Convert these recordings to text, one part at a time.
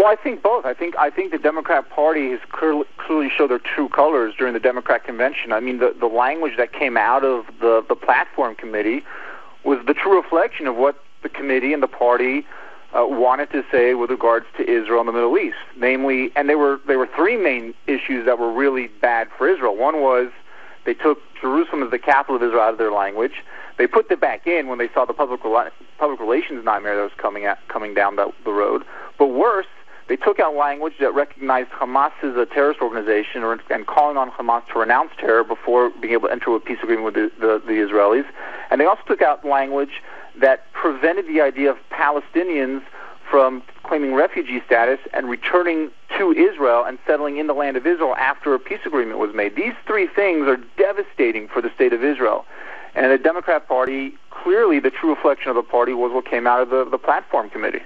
Well, I think both. I think I think the Democrat Party has clearly, showed their true colors during the Democrat convention. I mean, the the language that came out of the the platform committee was the true reflection of what the committee and the party uh, wanted to say with regards to Israel and the Middle East. Namely, and there were there were three main issues that were really bad for Israel. One was they took Jerusalem as the capital of Israel out of their language. They put it back in when they saw the public public relations nightmare that was coming at, coming down the, the road. But worse, they took out language that recognized Hamas as a terrorist organization or, and calling on Hamas to renounce terror before being able to enter a peace agreement with the, the, the Israelis. And they also took out language that prevented the idea of Palestinians from claiming refugee status and returning to Israel and settling in the land of Israel after a peace agreement was made. These three things are devastating for the state of Israel. And the Democrat Party, clearly the true reflection of the party was what came out of the, the platform committee.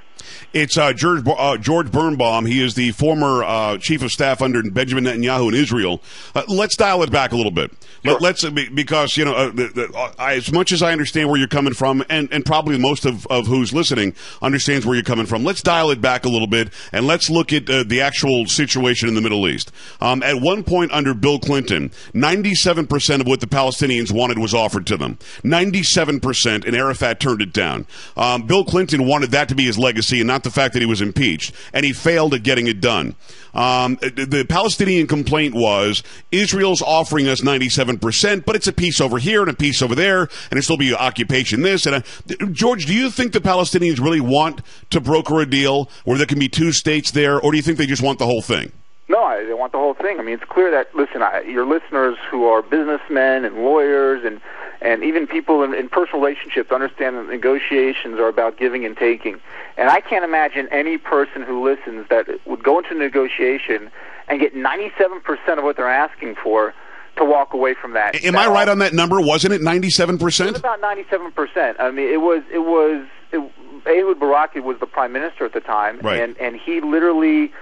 It's uh, George uh, George Birnbaum. He is the former uh, chief of staff under Benjamin Netanyahu in Israel. Uh, let's dial it back a little bit. Sure. Let, us because you know uh, the, the, uh, as much as I understand where you're coming from, and, and probably most of, of who's listening understands where you're coming from. Let's dial it back a little bit and let's look at the actual situation in the Middle East. Um, at one point under Bill Clinton, 97 percent of what the Palestinians wanted was offered to them. 97 percent, and Arafat turned it down. Um, Bill Clinton wanted that to be his legacy and not the fact that he was impeached, and he failed at getting it done. Um, the Palestinian complaint was Israel's offering us 97%, but it's a piece over here and a piece over there, and it'll still be occupation this. And uh, George, do you think the Palestinians really want to broker a deal where there can be two states there, or do you think they just want the whole thing? No, they want the whole thing. I mean, it's clear that listen, I, your listeners who are businessmen and lawyers and and even people in, in personal relationships understand that negotiations are about giving and taking. And I can't imagine any person who listens that would go into a negotiation and get 97% of what they're asking for to walk away from that. Am now, I right on that number? Wasn't it 97%? It was about 97%. I mean, it was it was it, Ehud Barak was the prime minister at the time, right. and and he literally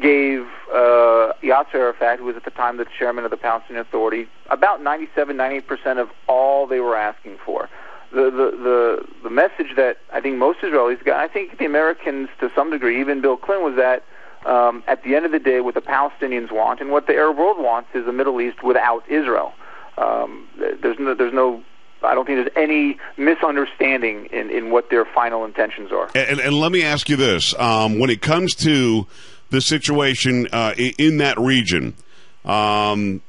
gave uh, Yasser Arafat, who was at the time the chairman of the Palestinian Authority, about 97, 98 percent of all they were asking for. The, the the the message that I think most Israelis got, I think the Americans to some degree, even Bill Clinton, was that um, at the end of the day, what the Palestinians want and what the Arab world wants is a Middle East without Israel. Um, there's no, there's no I don't think there's any misunderstanding in, in what their final intentions are. And, and let me ask you this: um, when it comes to the situation uh, in that region. Um,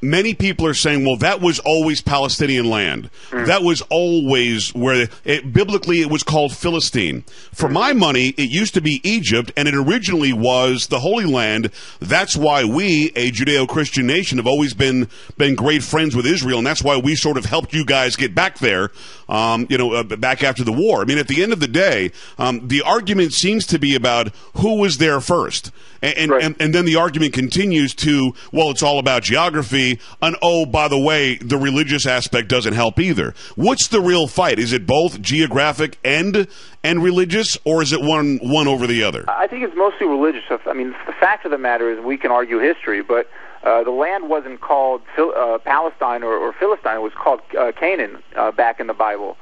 many people are saying, well, that was always Palestinian land. Mm. That was always where, it, biblically, it was called Philistine. For mm. my money, it used to be Egypt, and it originally was the Holy Land. That's why we, a Judeo-Christian nation, have always been, been great friends with Israel, and that's why we sort of helped you guys get back there, um, you know, uh, back after the war. I mean, at the end of the day, um, the argument seems to be about who was there first. And, and, right. and, and then the argument continues to, well, it's all about geography. And oh, by the way, the religious aspect doesn't help either. What's the real fight? Is it both geographic and and religious, or is it one one over the other? I think it's mostly religious. I mean, the fact of the matter is, we can argue history, but uh, the land wasn't called Phil- uh, Palestine or, or Philistine; it was called uh, Canaan uh, back in the Bible.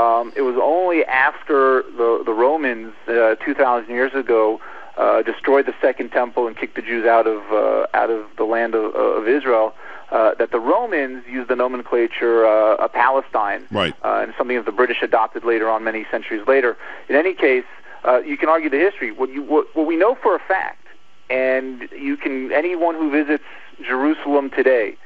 Um, it was only after the the Romans uh, two thousand years ago uh, destroyed the second temple and kicked the Jews out of uh, out of the land of, of Israel. Uh, that the Romans used the nomenclature uh, of Palestine, right. uh, and something that the British adopted later on, many centuries later. In any case, uh, you can argue the history. What, you, what, what we know for a fact, and you can anyone who visits Jerusalem today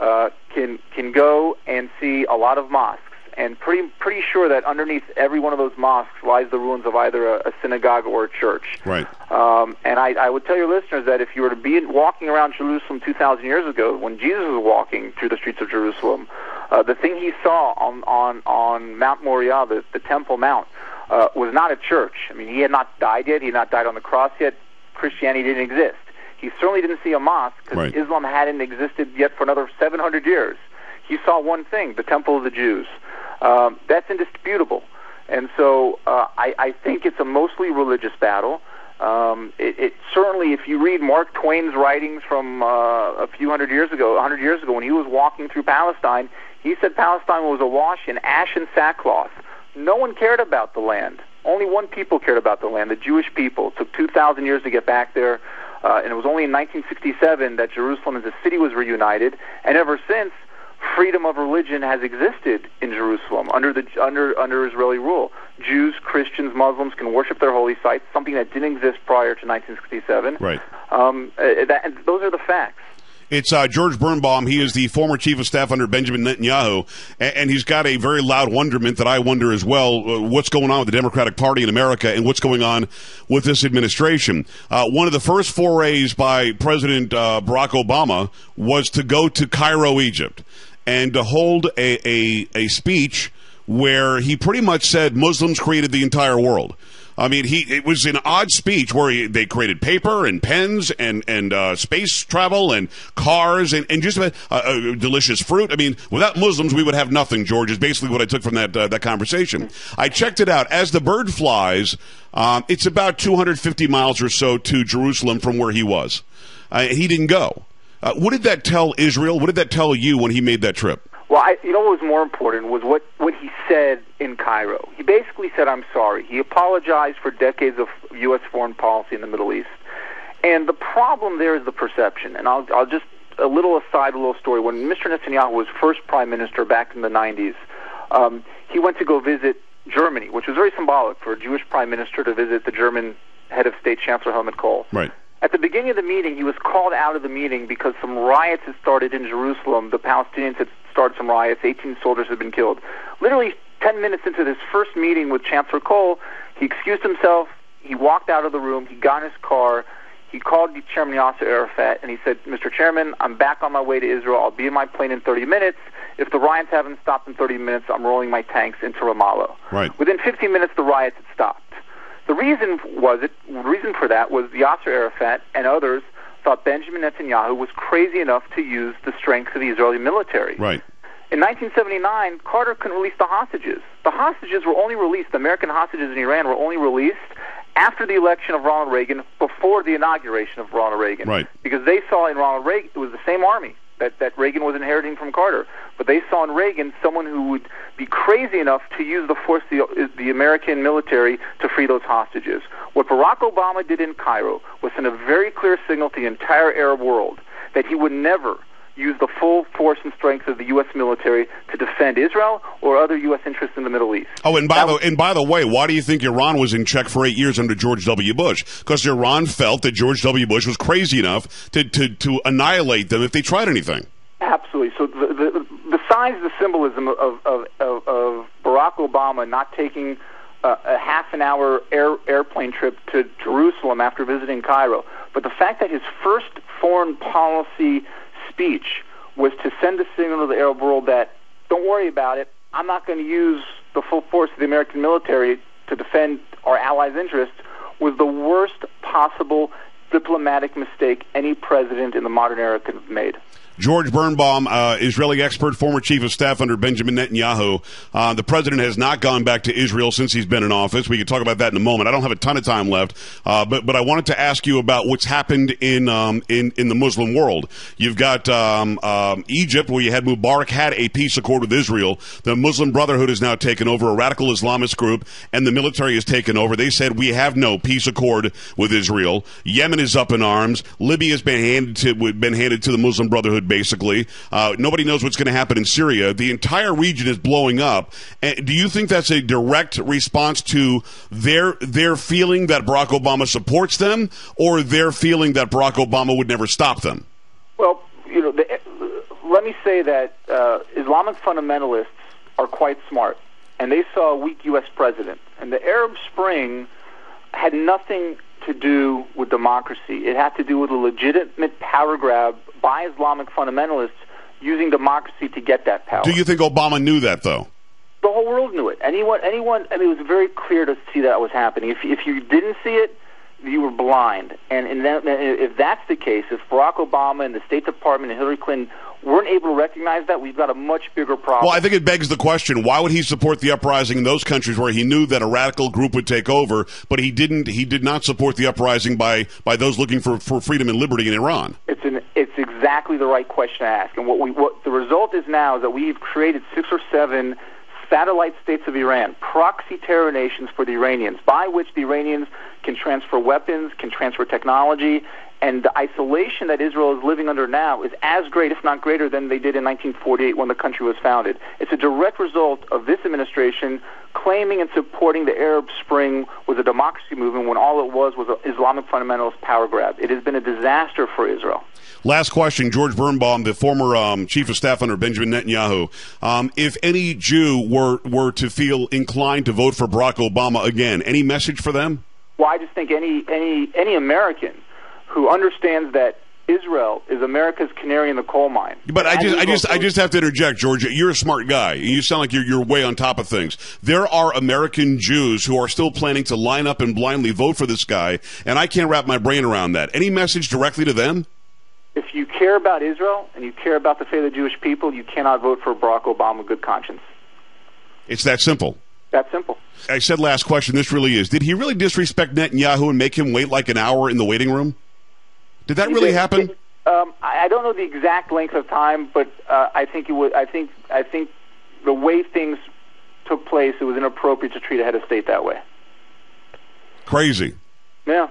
uh, can can go and see a lot of mosques and pretty pretty sure that underneath every one of those mosques lies the ruins of either a, a synagogue or a church. Right. Um, and I, I would tell your listeners that if you were to be walking around Jerusalem 2,000 years ago, when Jesus was walking through the streets of Jerusalem, uh, the thing he saw on on on Mount Moriah, the, the Temple Mount, uh, was not a church. I mean, he had not died yet. He had not died on the cross yet. Christianity didn't exist. He certainly didn't see a mosque because right. Islam hadn't existed yet for another 700 years. He saw one thing: the Temple of the Jews. Um, that's indisputable. And so uh, I, I think it's a mostly religious battle. Um, it, it certainly, if you read Mark Twain's writings from uh, a few hundred years ago, a hundred years ago, when he was walking through Palestine, he said Palestine was awash in ash and sackcloth. No one cared about the land. Only one people cared about the land, the Jewish people. It took 2,000 years to get back there. Uh, and it was only in 1967 that Jerusalem as a city was reunited. And ever since, freedom of religion has existed in Jerusalem under the under under Israeli rule. Jews, Christians, Muslims can worship their holy sites, something that didn't exist prior to 1967. Right. Um, uh, that, and those are the facts. It's uh, George Birnbaum. He is the former chief of staff under Benjamin Netanyahu, and, and he's got a very loud wonderment that I wonder as well uh, what's going on with the Democratic Party in America and what's going on with this administration. Uh, one of the first forays by President uh, Barack Obama was to go to Cairo, Egypt, and to hold a, a, a speech where he pretty much said Muslims created the entire world. I mean, he it was an odd speech where he, they created paper and pens and and uh, space travel and cars and, and just uh, delicious fruit. I mean, without Muslims, we would have nothing. George is basically what I took from that uh, that conversation. I checked it out as the bird flies. Um, it's about 250 miles or so to Jerusalem from where he was. Uh, he didn't go. Uh, what did that tell Israel? What did that tell you when he made that trip? Well, I, you know what was more important was what, what he said in Cairo. He basically said, I'm sorry. He apologized for decades of U.S. foreign policy in the Middle East. And the problem there is the perception. And I'll, I'll just, a little aside, a little story. When Mr. Netanyahu was first prime minister back in the 90s, um, he went to go visit Germany, which was very symbolic for a Jewish prime minister to visit the German head of state, Chancellor Helmut Kohl. Right. At the beginning of the meeting, he was called out of the meeting because some riots had started in Jerusalem. The Palestinians had started some riots. 18 soldiers had been killed. Literally 10 minutes into this first meeting with Chancellor Kohl, he excused himself. He walked out of the room. He got in his car. He called the Chairman Yasser Arafat and he said, Mr. Chairman, I'm back on my way to Israel. I'll be in my plane in 30 minutes. If the riots haven't stopped in 30 minutes, I'm rolling my tanks into Ramallah. Right. Within 15 minutes, the riots had stopped. The reason was it. The reason for that was the Yasser Arafat and others thought Benjamin Netanyahu was crazy enough to use the strength of the Israeli military. Right. In 1979, Carter couldn't release the hostages. The hostages were only released. The American hostages in Iran were only released after the election of Ronald Reagan, before the inauguration of Ronald Reagan. Right. Because they saw in Ronald Reagan it was the same army that, that Reagan was inheriting from Carter. But they saw in Reagan someone who would be crazy enough to use the force the, the American military to free those hostages. What Barack Obama did in Cairo was send a very clear signal to the entire Arab world that he would never use the full force and strength of the U.S. military to defend Israel or other U.S. interests in the Middle East. Oh, and by the and by the way, why do you think Iran was in check for eight years under George W. Bush? Because Iran felt that George W. Bush was crazy enough to, to, to annihilate them if they tried anything. Absolutely. So the, the, besides the symbolism of, of, of, of Barack Obama not taking uh, a half an hour air, airplane trip to Jerusalem after visiting Cairo, but the fact that his first foreign policy speech was to send a signal to the Arab world that don't worry about it. I'm not going to use the full force of the American military to defend our allies' interests was the worst possible diplomatic mistake any president in the modern era could have made. George Birnbaum, uh, Israeli expert, former chief of staff under Benjamin Netanyahu. Uh, the president has not gone back to Israel since he's been in office. We can talk about that in a moment. I don't have a ton of time left, uh, but but I wanted to ask you about what's happened in um, in in the Muslim world. You've got um, um, Egypt, where you had Mubarak had a peace accord with Israel. The Muslim Brotherhood has now taken over a radical Islamist group, and the military has taken over. They said we have no peace accord with Israel. Yemen is up in arms. Libya has been handed to been handed to the Muslim Brotherhood basically. Uh, nobody knows what's going to happen in Syria. The entire region is blowing up. And do you think that's a direct response to their their feeling that Barack Obama supports them, or their feeling that Barack Obama would never stop them? Well, you know, the, let me say that uh, Islamic fundamentalists are quite smart, and they saw a weak U.S. president. And the Arab Spring had nothing to do with democracy. It had to do with a legitimate power grab by Islamic fundamentalists using democracy to get that power. Do you think Obama knew that, though? The whole world knew it. Anyone, anyone. I mean, it was very clear to see that was happening. If if you didn't see it, you were blind. And, and that, if that's the case, if Barack Obama and the State Department and Hillary Clinton weren't able to recognize that, we've got a much bigger problem. Well, I think it begs the question: Why would he support the uprising in those countries where he knew that a radical group would take over, but he didn't? He did not support the uprising by by those looking for, for freedom and liberty in Iran. It's an it's exactly the right question to ask. And what we what the result is now is that we've created six or seven satellite states of Iran, proxy terror nations for the Iranians, by which the Iranians can transfer weapons, can transfer technology, and the isolation that Israel is living under now is as great, if not greater, than they did in 1948 when the country was founded. It's a direct result of this administration claiming and supporting the Arab Spring was a democracy movement when all it was was an Islamic fundamentalist power grab. It has been a disaster for Israel. Last question, George Birnbaum, the former um, chief of staff under Benjamin Netanyahu. Um, if any Jew were were to feel inclined to vote for Barack Obama again, any message for them? Well, I just think any any any American who understands that Israel is America's canary in the coal mine. But I just, I just, I just have to interject, Georgia. You're a smart guy. You sound like you're, you're way on top of things. There are American Jews who are still planning to line up and blindly vote for this guy, and I can't wrap my brain around that. Any message directly to them? If you care about Israel and you care about the fate of the Jewish people, you cannot vote for Barack Obama with good conscience. It's that simple. That simple. I said last question. This really is. Did he really disrespect Netanyahu and make him wait like an hour in the waiting room? Did that really happen? Um, I don't know the exact length of time, but uh, I think it was. I think I think the way things took place, it was inappropriate to treat a head of state that way. Crazy. Yeah.